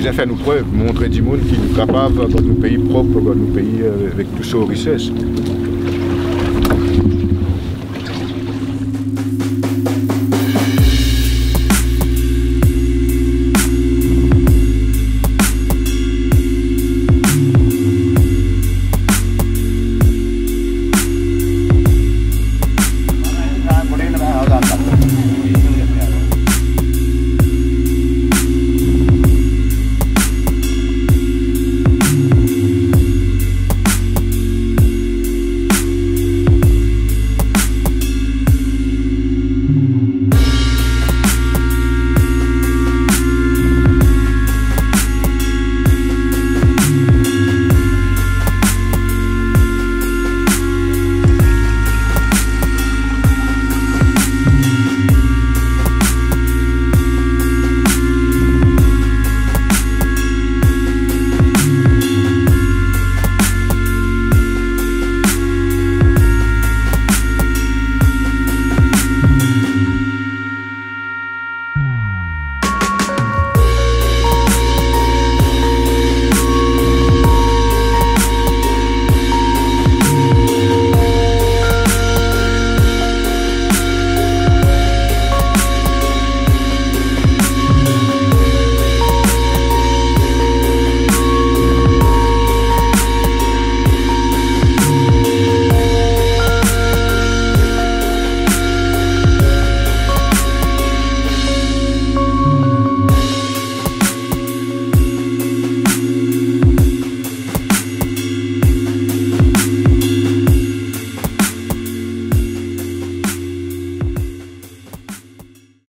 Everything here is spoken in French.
bien faire nos preuves, montrer du monde qui est capable dans nos pays propres, dans nos pays euh, avec tout ça richesses.